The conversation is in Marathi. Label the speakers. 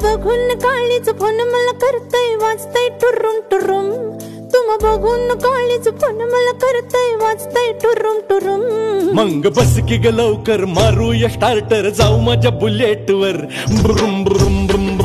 Speaker 1: बघून काळीच फोन मला करतय वाचतय टुरुम टुरुम. तुम बघून काळीच फोन मला करतय वाचतय टुरुम टुरुम.
Speaker 2: मंग बस की ग लवकर मारूया स्टार्टर जाऊ माझ्या बुलेट वर. ब्रुम ब्रुम ब्रुम.